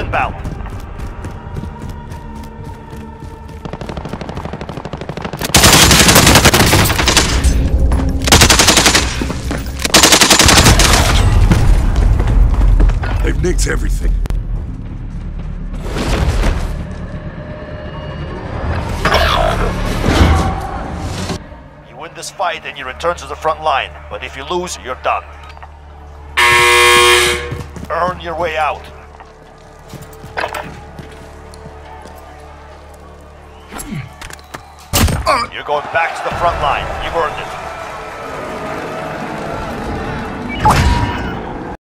inbound. They've nicked everything. You win this fight and you return to the front line, but if you lose, you're done. Earn your way out. You're going back to the front line. You've earned it.